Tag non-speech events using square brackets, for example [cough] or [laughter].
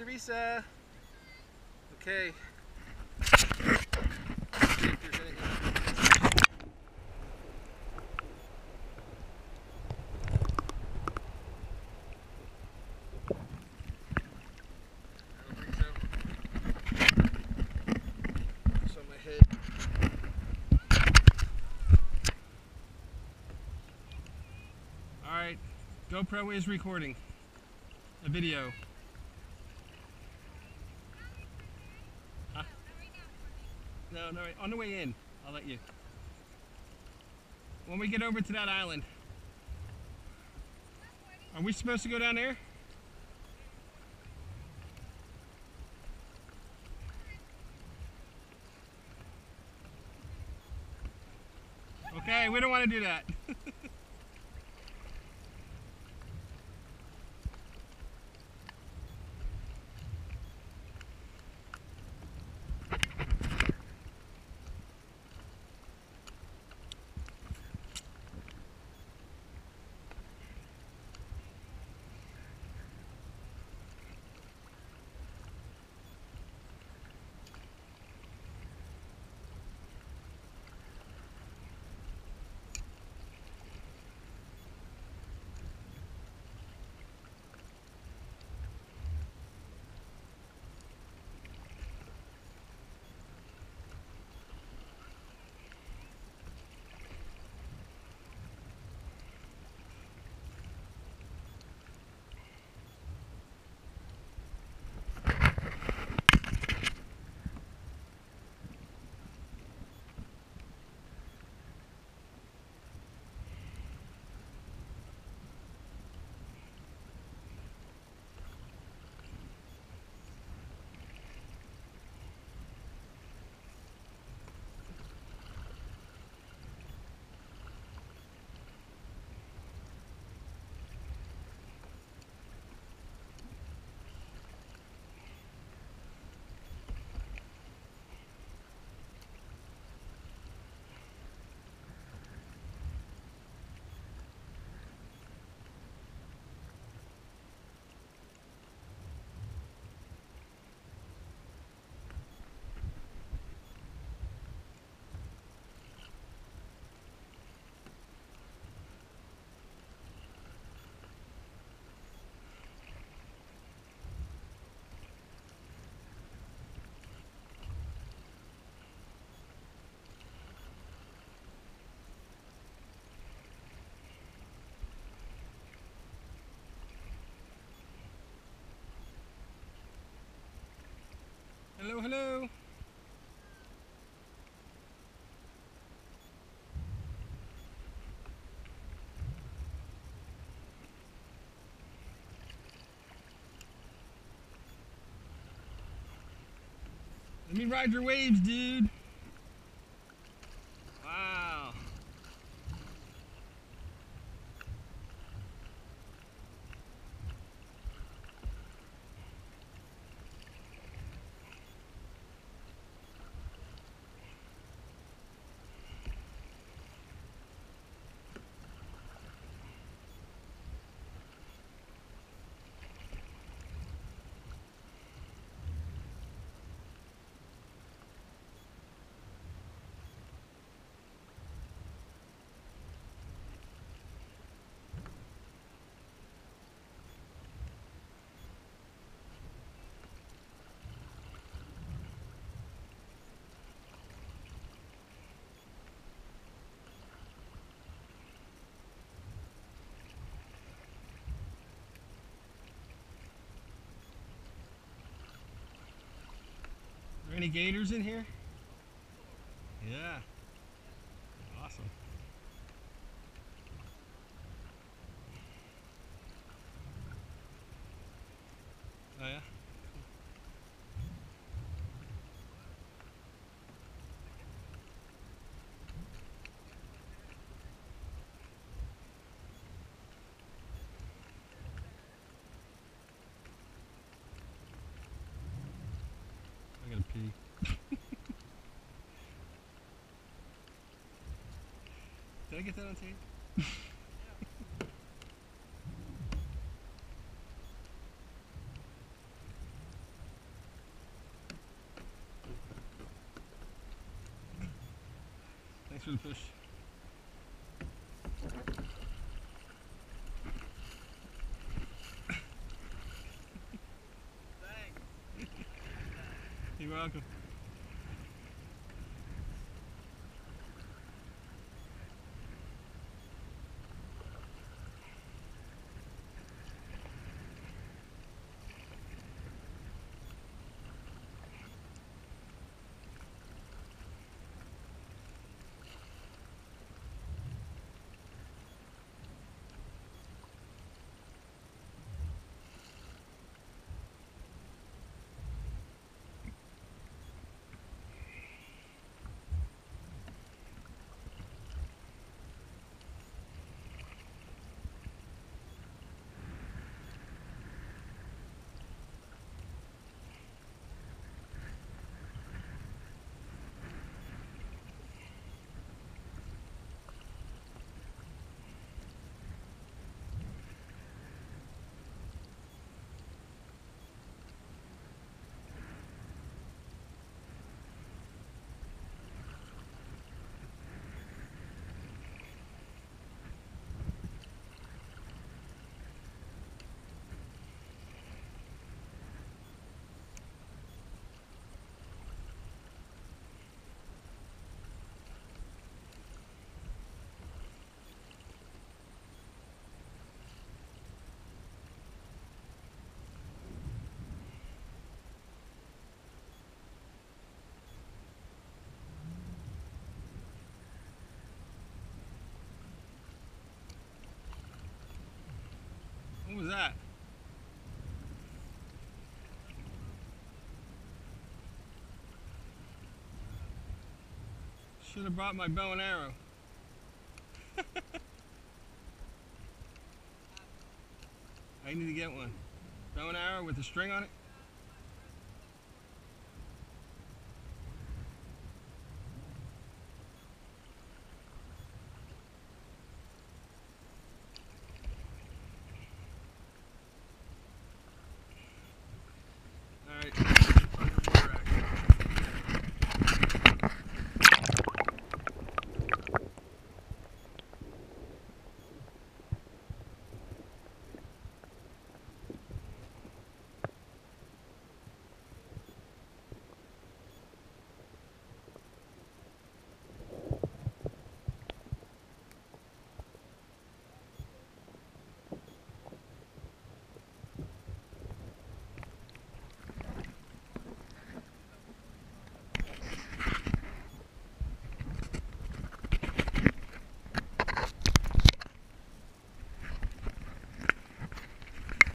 Teresa. Okay. GoPro is recording a video. No, no, on the way in, I'll let you. When we get over to that island. Are we supposed to go down there? Okay, we don't want to do that. [laughs] Hello. Let me ride your waves, dude. Wow. Are there any gators in here? Yeah. happy. [laughs] Did I get that on tape? [laughs] Thanks for the fish. Welcome. Was that? Should have brought my bow and arrow. [laughs] I need to get one. Bow and arrow with a string on it.